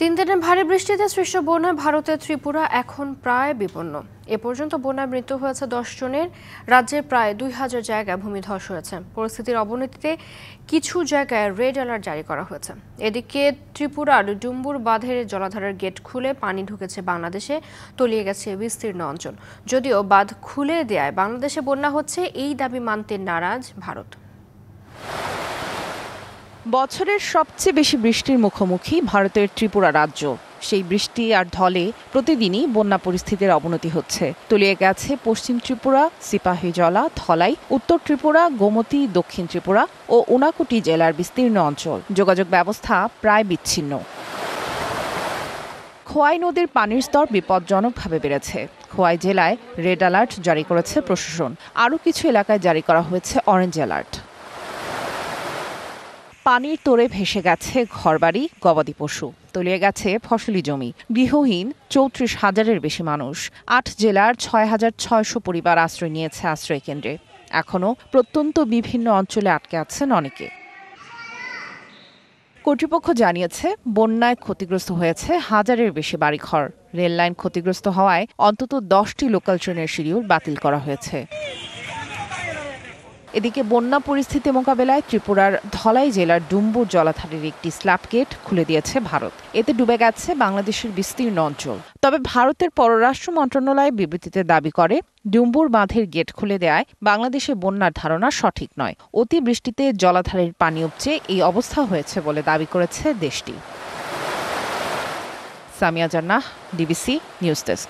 তিন দিনের ভারী বৃষ্টিতে সৃষ্ট বন্যায় ভারতের ত্রিপুরা এখন প্রায় বিপন্ন। এ পর্যন্ত বন্যায় মৃত্যু হয়েছে দশ জনের। রাজ্যের প্রায় দুই হাজার জায়গায় ভূমিধস হয়েছে। পরিস্থিতির অবনতিতে কিছু জায়গায় রেড অ্যালার্ট জারি করা হয়েছে। এদিকে ত্রিপুরার ডুম্বুর বাঁধের জলাধারের গেট খুলে পানি ঢুকেছে বাংলাদেশে, তলিয়ে গেছে বিস্তীর্ণ অঞ্চল। যদিও বাঁধ খুলে দেয়ায় বাংলাদেশে বন্যা হচ্ছে, এই দাবি মানতে নারাজ ভারত। বছরের সবচেয়ে বেশি বৃষ্টির মুখোমুখি ভারতের ত্রিপুরা রাজ্য। সেই বৃষ্টি আর ঢলে প্রতিদিনই বন্যা পরিস্থিতির অবনতি হচ্ছে। তলিয়ে গেছে পশ্চিম ত্রিপুরা সিপাহীজলা ধলাই, উত্তর ত্রিপুরা, গোমতী, দক্ষিণ ত্রিপুরা ও উনাকুটি জেলার বিস্তীর্ণ অঞ্চল। যোগাযোগ ব্যবস্থা প্রায় বিচ্ছিন্ন। খোয়াই নদীর পানির স্তর বিপজ্জনকভাবে বেড়েছে। খোয়াই জেলায় রেড অ্যালার্ট জারি করেছে প্রশাসন। আরও কিছু এলাকায় জারি করা হয়েছে অরেঞ্জ অ্যালার্ট। পানির তোড়ে ভেসে গেছে ঘরবাড়ি, গবাদি পশু। তলিয়ে গেছে ফসলি জমি। গৃহহীন চৌত্রিশ হাজারের বেশি মানুষ। আট জেলার ছয় হাজার ছয়শো পরিবার আশ্রয় নিয়েছে আশ্রয় কেন্দ্রে। এখনও প্রত্যন্ত বিভিন্ন অঞ্চলে আটকে আছেন অনেকে। কর্তৃপক্ষ জানিয়েছে, বন্যায় ক্ষতিগ্রস্ত হয়েছে হাজারের বেশি বাড়িঘর। রেললাইন ক্ষতিগ্রস্ত হওয়ায় অন্তত দশটি লোকাল ট্রেনের শিডিউল বাতিল করা হয়েছে। এদিকে বন্যা পরিস্থিতি মোকাবেলায় ত্রিপুরার ধলাই জেলার ডুম্বুর জলাধারের একটি স্ল্যাব গেট খুলে দিয়েছে ভারত। এতে ডুবে গেছে বাংলাদেশের বিস্তীর্ণ অঞ্চল। তবে ভারতের পররাষ্ট্র মন্ত্রণালয় বিবৃতিতে দাবি করে, ডুম্বুর বাঁধের গেট খুলে দেয় বাংলাদেশে বন্যার ধারণা সঠিক নয়। অতি বৃষ্টিতে জলাধারের পানি উপচে এই অবস্থা হয়েছে বলে দাবি করেছে দেশটি। সামিয়া জান্নাহ, ডিবিসি নিউজ ডেস্ক।